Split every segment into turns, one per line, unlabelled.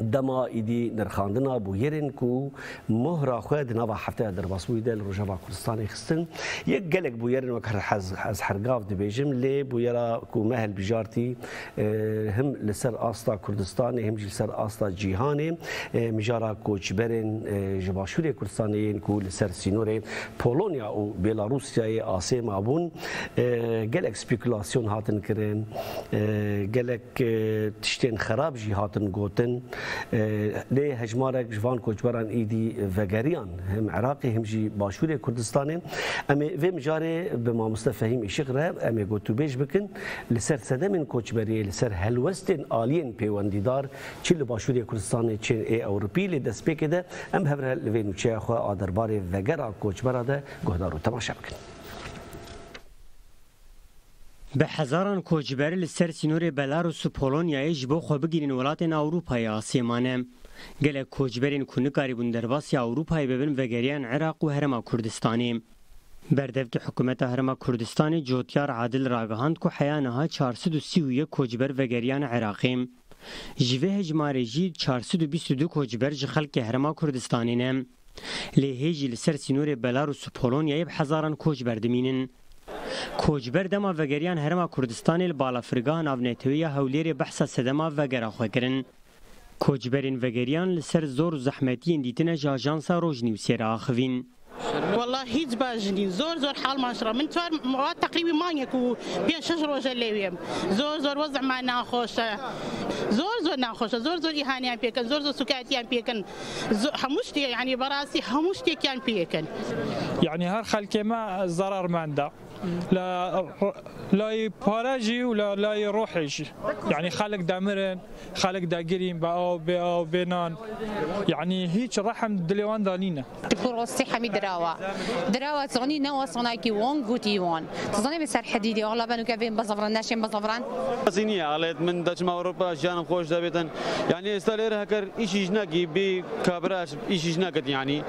دما ایدی نرخاندنا بو یرن کو مهرا خو د نوا هفته در باسوی دل روجا کردستان خستن. یک گلک بو یرن وکر حز از حرگاف د بیجم لی بو یرا کو مهل بجارتی هم لسر آستا کردستان هم لسر آستا جیهان مجارا کوچبرن جباشور کردستان کو لسر سینور پولونیا او بلاروسیا آسه مابون گلک سپیکولاسیون هاتن کرن گلک تشتین خراب جی هاتن گوتن لی هجمارک جوان کوچبران ایدی وگریان هم عراقی هم جی باشور کردستان امی و مجاره به ما مستفهیم اشغره امی گوتو بیش بکن لسر سدمن کوچبری لسر هلوستن آلین پیوندیدار چی لباشور کردستان چی ای اوروپی لی دست بکده ام هفره لوی نوچه خو آدربار وگرا کوچبرا ده گهدارو تماشا بکن
به هزاران کوچبر لسر سینور بلاروس و پولونیای جبو خو بگیرین ولاتن اروپای آسیمانه گله کوچبرین کنکاری بون درواسی اروپای ببن وگریان عراق و هرما کردستانی بردفت حکومت هرما کردستانی جوتیار عادل راگهاند کو حیانها 431 کوچبر وگریان عراقی جوه هجماری جی 422 کوچبر جخلک هرما کردستانی نه لهیجی لسر سینور بلاروس و پولونیای هزاران کوچبر دمینن کۆچبەر دەما ڤەگەریان هەرما کوردستانی لە بالافرگا ناونێتەوەیە هەولێرێ بەحسە سەدەما ڤەگەرا خۆگرن. کۆچبەرین ڤەگەریان لەسەر زۆر زەحمەتیان دیتنە ژاژانسا ڕۆژنی و سێرا ئاخوین.
والله هیچ باش نین. زۆر زۆر حالمانشرا من توار موات تقریبی مانیەک و پێ شش ڕۆژە لێوێم زۆر زۆر وەزعمان ناخۆشە. زۆر زۆر ناخۆشە. زۆر زۆر ئیهانیان پێکەن. زۆر زۆر سوکاتیان پێکەن. هەموو شتێک ینی بەڕاستی هەموو
شتێکیان پێکەن. یعنی هەر خەلکێمە زەرارماندا. لا لا يبارجي ولا لا يروحش. يعني خالق دامرن خلق داقرين باو باو بينان يعني هيك رحم دليوان دانينا
وصي حميد دراوا. دراوا تغني نوا صناكي وان قوتي وان. تظني بسر حديدي والله بانو كافين بصفران ناشين بصفران
زينية على من دجما اوروبا جانم خوش دابتن يعني استالير هكر إيش جناكي بي كابراش إيش جناكت يعني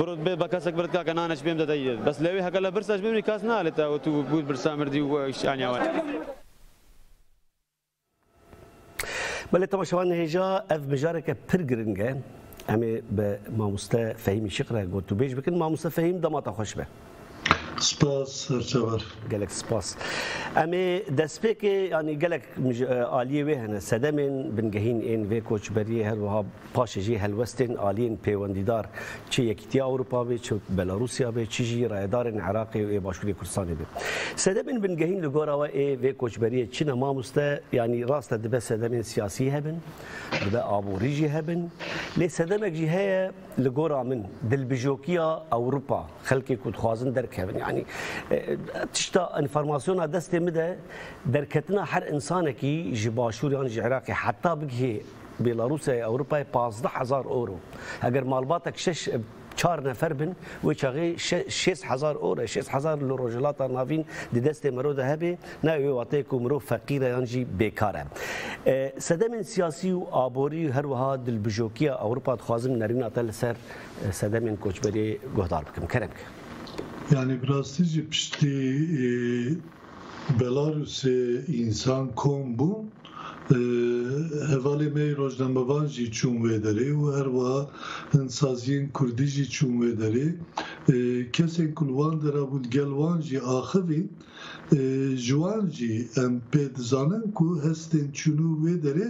برود بي بكاسك برد كاكنانش بيم دادايد بس لوي هكا لبرساش بيم كاس نالتا وتو بود برسامر دي وش يعني أول
بله تماشاوان هجا اف بجارك پرگرنگه امی به ماموستا فهیمی شقره گوتو بیش بکن ماموستا فهیم دماتا خوش به
سپاس هەرچەوەر
گەلک سپاس. ئەمێ دەستپێکێ ینی گەلک عالیە وێ هەنە سەدەمێن بنگەهین ئێن وێ کۆچبەریە هەروەها پاشێژی هەلوەستێن عالیین پەیوەندیدار چی یەکیتی ئەوروپاوێ چ بەلاروسیا بێ چیژی ڕایدارن عراقی و ئێ باشووری کوردستانی بێت. سەدەبن بنگەهین لە گۆرەوە ئێ وێ کۆچبەریە چینە مامۆستە ینی ڕاستە دەبێت سەدەمێن سیاسی هەبن بە ئابووریژی هەبن لێ سەدەمێکجی هەیە لە گۆرا من. دلبژۆکیە ئەوروپا خەلکی کوردخوازن دەرکەونی یعنی تشتا انفورماسیونا دست میده درکتنا هر انسان کی جباشور یعنی عراقی حتی بگه بلاروس اروپا 15000 اورو. اگر مالباتک شش چهار نفر بن و چاقی شش هزار اوره شش هزار لروجلات نافین دی دست مرو ده هبه نه وی واته کو مرو فقیره یانجی بیکاره. سدم سیاسی و آبوری هر وها دل بجوکیه اروپا خوازم نرین اتل سر سدم کوچبری گهدار بکم. کرم که.
Yani Brastici pişti e, Belarus insan kom bu hevali me rojnamevan jî çûn wê derê û her wiha hinsaziyên Kurdî jî çûn wê derê. Kesên ku li wan de rabûn gel wan jî axivîn. Ji wan jî em pê dizanin ku hestên çûnû wê derê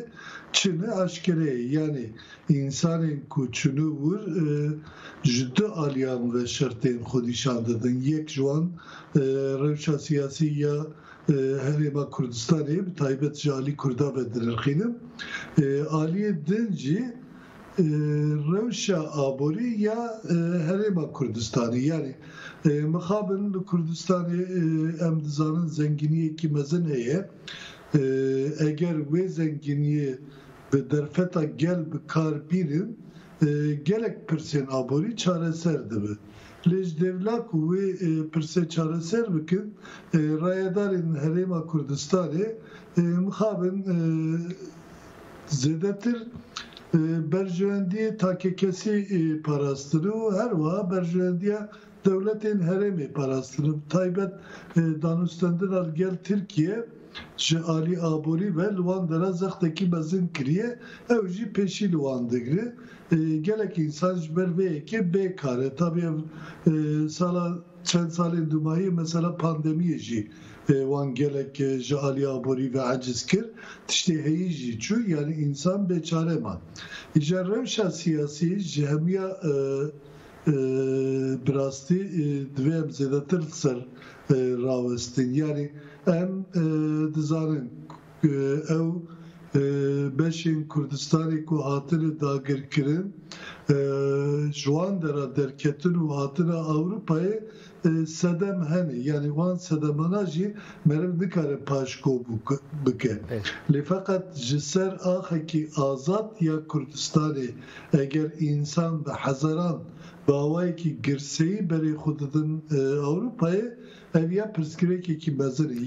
çine aşkere yani insanên ku çûnû wir ji du aliyan ve şertên xwe nîşan didin yek ji wan rewşa siyasî ya Herêma Kurdistanê bi taybet ji alî Kurda ve dirxînin aliyê din jî rewşa aborî ya Herêma Kurdistanê yani mixabin li Kurdistanê em dizanin zenginiyekî mezin heye eger wê zenginiyê bi derfeta gel bi kar bînin gelek pirsên aborî çareser dibe lêj devlak û wê pirsê çareser bikin rayedarên Herêma Kurdistanê mixabin zêdetir berjewendiyê takekesî parastir û her wiha berjewendiya devletên herêmê parastir taybet danûstendina gel Tirkiye ji alî aborî ve li wan dera zextekî mezin kiriye ew jî pêşî li wan digire gelek insan ji ber vê yekê bêkar e tabii ev e, sala çend salên dumayî mesela pandemiyê jî e, wan gelek e, ji alî aborî ve aciz kir. Tiştê heyî jî çû yani insan bêçare man. Ji rewşa siyasî ji hemiya e, e, birastî e, divê em em e, dizanin e, ew e, beşên Kurdistanê ku hatine dagirkirin ji wan dera derketin û hatine Ewropayê sedem hene yani wan sedemana jî meriv nikare paşko bike lê feqet ji ser axekî azad ya Kurdistanê eger insan bi hezaran
باوەیەکی گرسەی بەری خوددن ئەوروپای ئەویا پرسکرێکێکی مەزری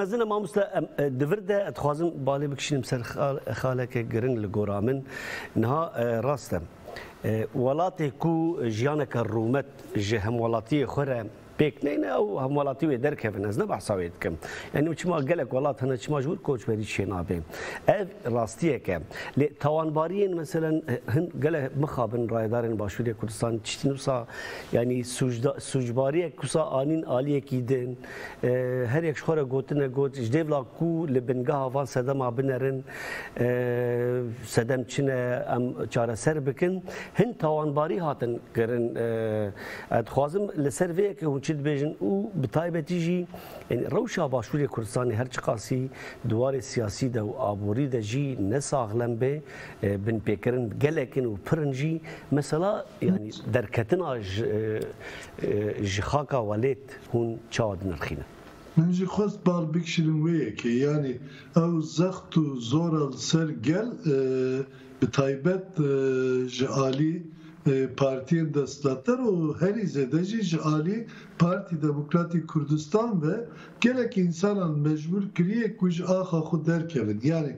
مەزنە مامۆستا دەوردە ئەتخوازم باڵێ بکشیم سەر خاڵەکە گرنگ لە گۆرا من نها ڕاستە. وڵاتێک و ژیانەکە ڕوومەت ژە هەم وڵاتیە خۆرە Pekneyle hem valati ve derkevin ez ne bahsa etkim. Yani çima gelek valat hana çima jur koç veri şeyin abi. Ev rastiyeke. Le tavanbariyen mesela hın gele mıkhabın raydarın başvuriye Kurdistan çiştinursa yani sucda sucbariye kusa anin aliye kidin. Her yak şora gotine got jdevla ku le bengaha van sedem abinerin sedem çine am çare ser bikin. Hın tavanbari hatın gerin. Dixwazim li ser vê yekê hûn چی دبیجن او به تایبتی جی یعنی روشا باشوری کردستانی هر چقاسی دوار سیاسی ده و آبوری ده جی نساغلن به بن پیکرن گلکن و پرن جی مثلا یعنی درکتن
آج جخاکا ولیت هون چاد نرخینه منجی خواست بال بکشیرم ویه که یعنی او زخت و زور سر گل به تایبت جعالی پارتیên destdattar û herî zêde jî ji alî Partî Demokratîk Kurdistan ve gelek insanan mecbur kiriye ku ji axa xwe derkevin yani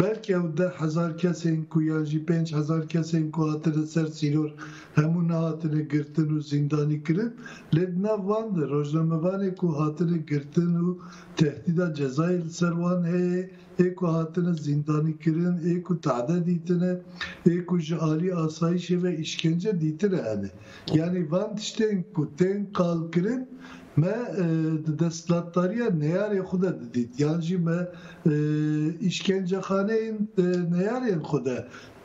belki ew de hezar kesên ku yan jî pênc hezar kesên ku hatine ser sîror hemû nehatine girtin û zindanî kirin lê nav wan de rojnamevanê ku hatine girtin û tehdîda cezayê li heye ê ku hatine zindanî kirin ê ku tade dîtine ê ku ji alî asayişê ve işkence dîtine hene yani van tiştên ku tên qal kirin me e, di destlatdariya neyarê xwe de didît yan jî me e, işkencexaneyên e, neyarên xwe de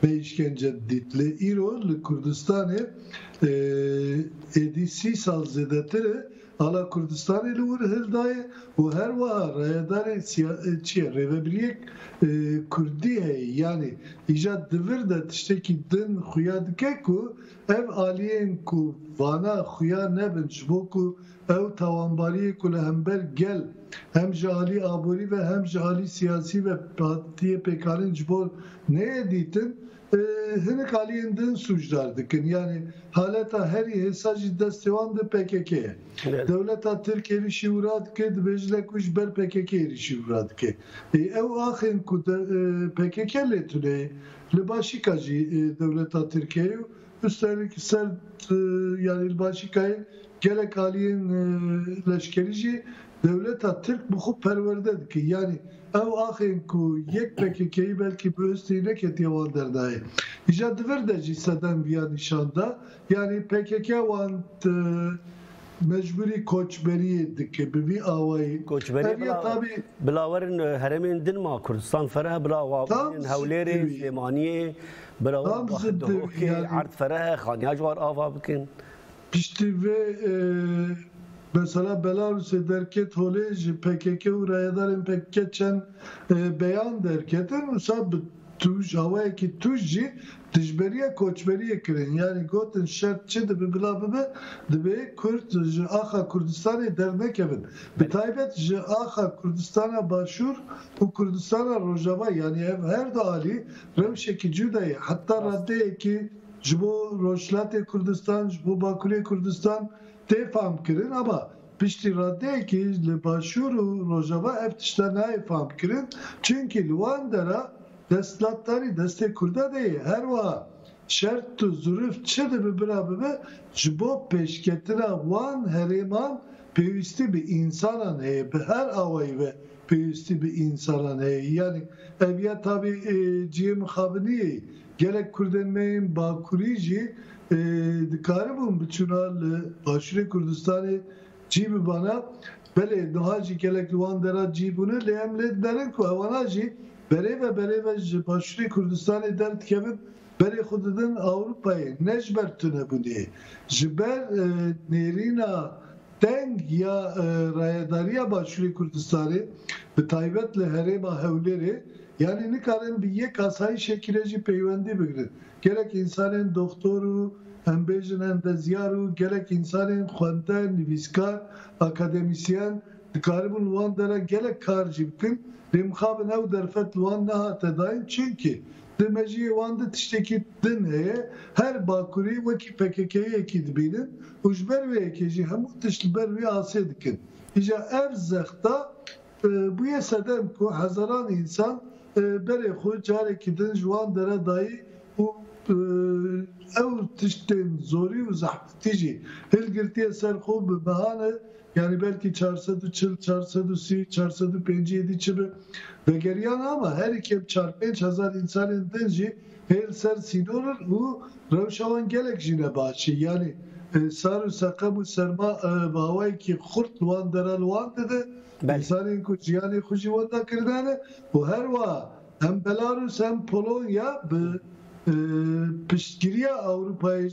bê işkence didît lê îro li Kurdistanê e, êdî sî sal zêdetir e ala Kurdistanê li wir hildaye û her wiha rayedarê siya- çi ye rêvebiriyek e, yani îja divir de tiştekî din xuya dike ku ev aliyên ku vana xuya nebin ji bo ku ew tawanbariyê ku li hember gel hem cehali abori ve hem cehali siyasi ve partiye PKK'nın cibor neye ditin? E, hinek halinden suçlar dikin. Yani haleta her hesacı destevan de PKK'ye.
Evet.
Devleta Türkiye'li şivurat ki dibejle kuş ber PKK'ye şivurat ki. E, ev ahin ku de, e, PKK le tüle le başikacı e, devleta Türkiye'ye. Üstelik ser e, yani başikayı gelek aliyên e, leşkerî jî devleta Türk bu xwe perwerde dike yani ew axên ku yek PKK'yî belkî bi üstî neketiye wan derdayê îja divir de jî sedem viya nîşanda yani PKK wan e, mecburî koçberiyê dike bi vî awayî
Koçberî
Heriye
bila-
tabii
bilawerin heremên din ma Kurdistan fereh bila
Tam
wabin hewlêrê
ziddi.
Sülêmaniyê bila
Tam ziddi,
Dohokê
yani.
erd fereh xaniya ji war ava bikin
piştî vê e, mesela Belarusê derket holê ji PKK û rayedarên PKK çend e, beyan derketin wisa bi tuj hawayekî tuj jî dijberiya koçberiyê kirin. Yani gotin şert çi dibe bila bibe dibe Kurd ji axa Kurdistanê dernekevin bi taybet ji axa Kurdistana başûr û Kurdistana Rojava yani ev her dalî rewşekî cuda ye heta raddeyekî bo Rojhilatê Kurdistan ji bo Bakurê Kurdistan tê fam kirin. Ama piştî raddeyekî li başûr û Rojava ev tişta nayê fam kirin. Çünkü dera destlatdarî destê Kurda de ye her wiha şert û zurif çi dibe bira bibe ji bo pêşketina wan herêman pêwîstî bi însanan heye bi her awayî ve peyüstü bir insanan heye yani eviya tabi e, ciye mukhabiniye gerek kurdenmeyin bakurici e, dikaribun biçunal aşure Kurdistan'ı cibi bana bele nuhaci gerek luan dera cibunu lehemle derin ku evanaci bere ve bere ve aşure Kurdistan'ı dert kevin bere xudidin Avrupa'yı necber tüne bu diye. Jiber e, nerina deng ya e, rayadariya başvuru Kurdistan'ı ve taybetle hereba hevleri yani nikarin bir yek asayı şekileci peyvendi bigrin. Gerek insanın doktoru, hem bejin hem de ziyaru, gerek insanın xwende, nivîskar, akademisyen, dikaribin wan dere gelek kar jî bikin. Rêmixabin ew derfet wan nehate dayîn çünkü di meciyê wan de tiştekî din heye her bakurî wekî PKK'yekî dibînin û ji ber wê yekê jî hemû tişt li ber wê asê dikin. Îja ev zexta bûye sedem ku hezaran insan berê xwe carekî din ji wan dere dayî û ew tiştên zorî û zehmetî jî hilgirtiye ser xwe bi behane yani belki 440, 430, 457 çibi vegeriyan ama her iki çarpı 5 hazar insanın denci her ser sinor bu revşavan gelek jine başı yani e, sarı sakamu serma e, bavay ki kurt luan dera luan dedi insanın ku ciyani kuşi vanda kirdane bu her va. Hem Belarus hem Polonya e, piştgiriye Avrupa'yı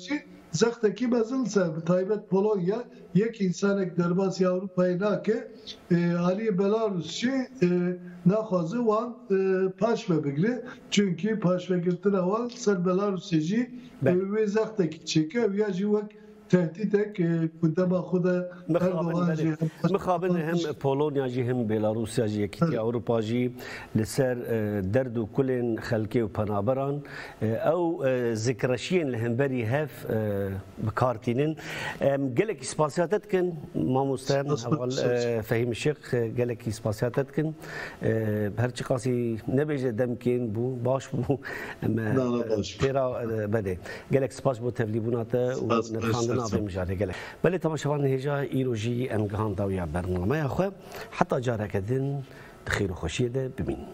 Zaktaki bazılsa taybet Polonya yek insanek derbas Avrupa'yı nake Ali Belarusçi naxwazı wan paş ve bigri çünkü paş ve girtine wan ser Belarusçi ve zaktaki çeke تهدیده که بودما خود اردوان
مخابن هم پولونیا جی هم بلاروسیا جی کیتی اروپا جی لسر درد و کلن خلکی و پنابران. او ذکرشین لهمبری هف بکارتینن. گلک اسپاسیاتت کن ما مستهم اول فهیم شیخ گلک اسپاسیاتت کن. هر چی قاسی نبیجه دم کن بو باش بو. پیرا بده گلک سپاس بو تبلیبونات و نرخاندن ناظر مجاري قال بل تما شوان هجا ايروجي أن غاندا ويا برنامج خو حتى جارك دن خير وخشيه بمين.